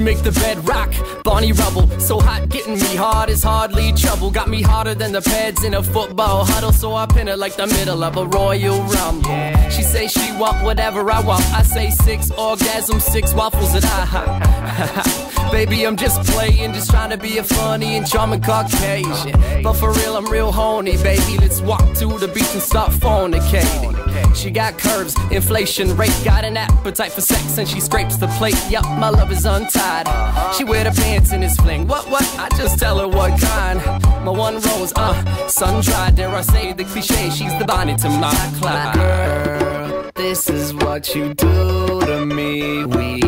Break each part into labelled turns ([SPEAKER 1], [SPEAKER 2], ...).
[SPEAKER 1] make the bed rock. Bonnie Rubble, so hot, getting me hard is hardly trouble. Got me harder than the pads in a football huddle, so I pin her like the middle of a Royal Rumble. She say she want whatever I want. I say six orgasms, six waffles that I. Baby, I'm just playing, just trying to be a funny and charming Caucasian. But for real, I'm real horny, baby. Let's walk to the beach and start fornicating. She got curves, inflation rate, got an appetite for sex, and she scrapes the plate. Yup, my love is untied. She wear the pants in his fling. What, what? I just tell her what kind. My one rose, uh, sun dried. Dare I say the cliche? She's the Bonnie to my Clyde. Girl, this is what you do to me. We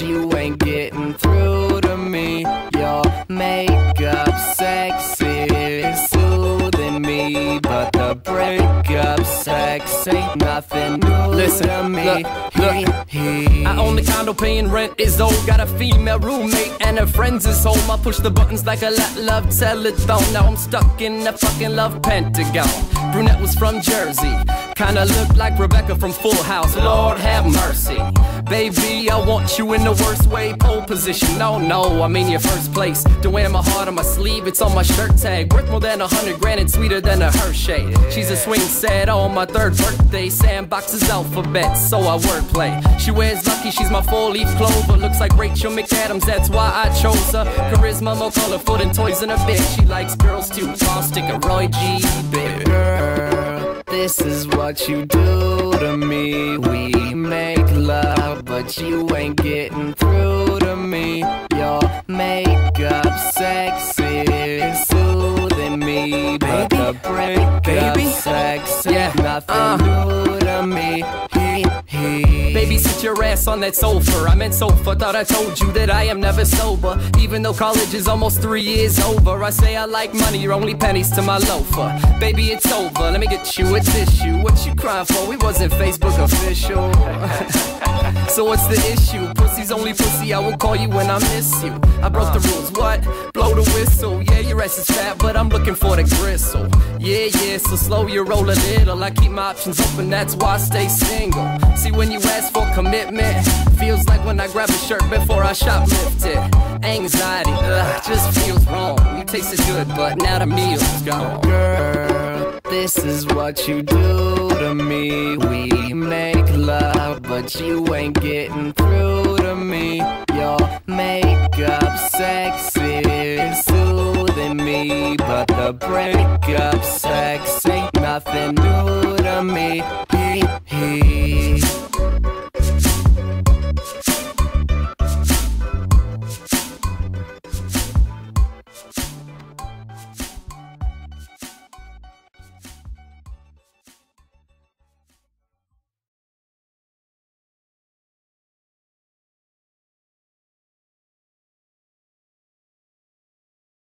[SPEAKER 1] you ain't getting through to me. Your makeup sexy is soothing me, but the breakup sex ain't nothing new Listen, to me. Look, look. I own the condo, paying rent is old. Got a female roommate and her friends is home. I push the buttons like a lot love telethon. Now I'm stuck in a fucking love pentagon. Brunette was from Jersey. Kinda look like Rebecca from Full House. Lord have mercy. Baby, I want you in the worst way, pole position. No, no, I mean your first place. To wear my heart on my sleeve, it's on my shirt tag. Worth more than a hundred grand and sweeter than a Hershey. She's a swing set on my third birthday. Sandboxes alphabet, so I wordplay. She wears lucky, she's my four leaf clover. Looks like Rachel McAdams, that's why I chose her. Charisma more colorful than toys in a bit. She likes girls too, tall, stick a Roy G. Girl, this is what you do to me. We make love, but you ain't getting through to me. Your makeup sexy is soothing me, but the breakup baby. sex yeah. nothing uh. new to me. Baby, sit your ass on that sofa. I meant sofa. Thought I told you that I am never sober. Even though college is almost three years over, I say I like money. You're only pennies to my loafer. Baby, it's over. Let me get you a tissue. What you crying for? We wasn't Facebook official. so what's the issue? Pussy's only pussy. I will call you when I miss you. I broke the rules. What? Blow the whistle. Yeah, your ass is fat, but I'm looking for the gristle. Yeah, yeah. So slow your roll a little. I keep my options open. That's why I stay single. See, when you ask for commitment, feels like when I grab a shirt before I shoplift it. Anxiety, ugh, just feels wrong. You tasted good, but now the meal's gone. Girl, this is what you do to me. We make love, but you ain't getting through breakup sex ain't nothing new to me. He, he.